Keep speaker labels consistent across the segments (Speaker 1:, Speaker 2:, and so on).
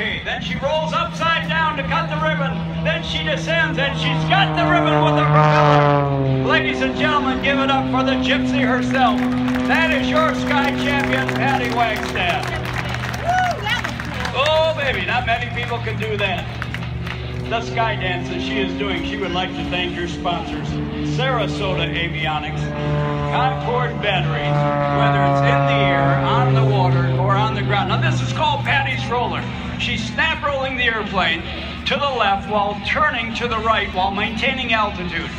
Speaker 1: Then she rolls upside down to cut the ribbon. Then she descends and she's got the ribbon with the propeller. Ladies and gentlemen, give it up for the gypsy herself. That is your Sky Champion, Patty Wagstaff. Oh, baby, not many people can do that. The sky dance that she is doing, she would like to thank your sponsors, Sarasota Avionics, Concorde Batteries, whether it's in the air, on the water, or on the ground. Now, this is called Patty's Roller. She's snap rolling the airplane to the left while turning to the right while maintaining altitude.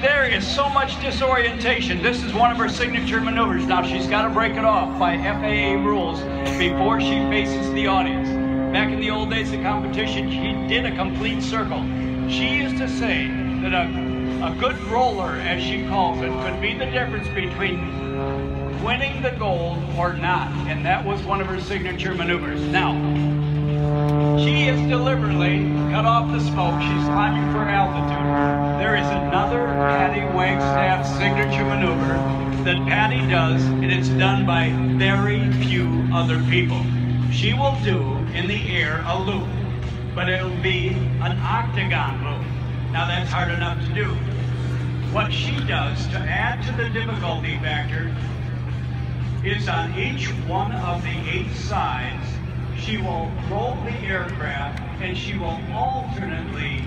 Speaker 1: There is so much disorientation. This is one of her signature maneuvers. Now, she's got to break it off by FAA rules before she faces the audience. Back in the old days of competition, she did a complete circle. She used to say that a, a good roller, as she calls it, could be the difference between winning the gold or not. And that was one of her signature maneuvers. Now, she is deliberately cut off the smoke. She's climbing for altitude. There is another Patty Wagstaff signature maneuver that Patty does, and it's done by very few other people. She will do in the air a loop, but it'll be an octagon loop. Now that's hard enough to do. What she does to add to the difficulty factor is on each one of the eight sides, she will roll the aircraft and she will alternately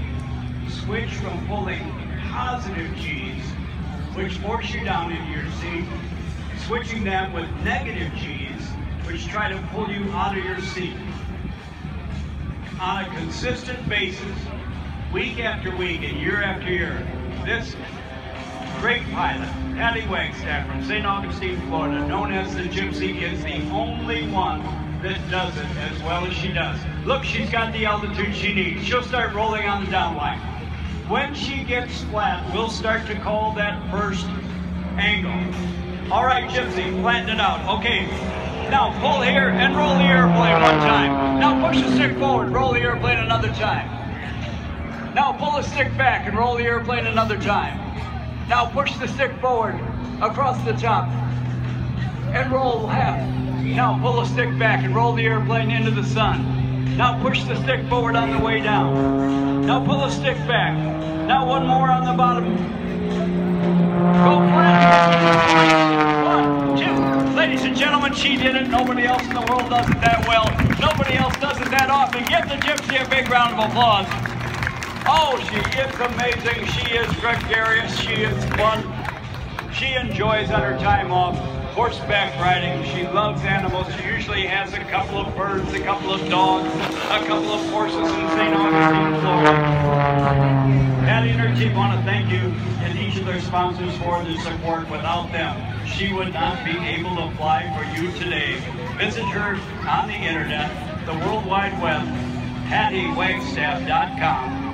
Speaker 1: switch from pulling positive G's, which force you down into your seat, switching that with negative G's, which try to pull you out of your seat. On a consistent basis, week after week and year after year, this great pilot, Patty Wagstaff from St. Augustine, Florida, known as the Gypsy, is the only one that does it as well as she does. Look, she's got the altitude she needs. She'll start rolling on the downline. When she gets flat, we'll start to call that first angle. All right, Gypsy, flatten it out. Okay, now pull here and roll the airplane one time. Now push the stick forward, roll the airplane another time. Now pull the stick back and roll the airplane another time. Now push the stick forward across the top and roll half. Now pull the stick back and roll the airplane into the sun. Now push the stick forward on the way down. Now pull the stick back. Now one more on the bottom. Go flat. One, two. Ladies and gentlemen, she did it. Nobody else in the world does it that well. Nobody else does it that often. Give the gypsy a big round of applause. Oh, she is amazing. She is gregarious. She is fun. She enjoys on her time off horseback riding. She loves animals. She usually has a couple of birds, a couple of dogs, a couple of horses in St. Augustine, Florida. Patty and her team want to thank you and each of their sponsors for their support. Without them, she would not be able to fly for you today. Visit her on the internet, the World Wide Web, pattywagstaff.com